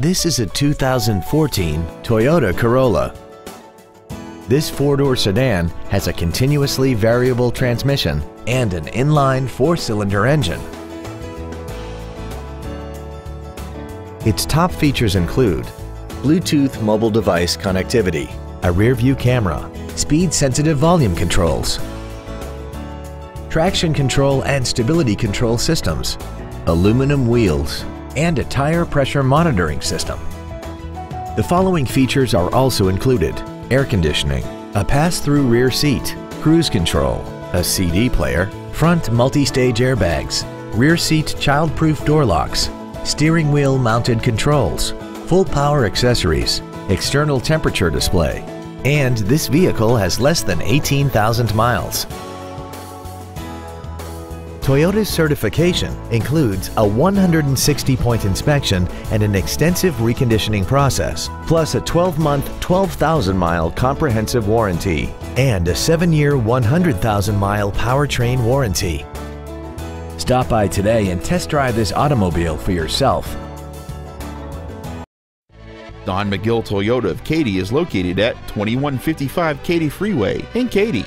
This is a 2014 Toyota Corolla. This four-door sedan has a continuously variable transmission and an inline four-cylinder engine. Its top features include Bluetooth mobile device connectivity, a rear-view camera, speed-sensitive volume controls, traction control and stability control systems, aluminum wheels, and a tire pressure monitoring system. The following features are also included. Air conditioning, a pass-through rear seat, cruise control, a CD player, front multi-stage airbags, rear seat child-proof door locks, steering wheel mounted controls, full power accessories, external temperature display, and this vehicle has less than 18,000 miles. Toyota's certification includes a 160-point inspection and an extensive reconditioning process, plus a 12-month, 12,000-mile comprehensive warranty and a 7-year, 100,000-mile powertrain warranty. Stop by today and test drive this automobile for yourself. Don McGill Toyota of Katy is located at 2155 Katy Freeway in Katy.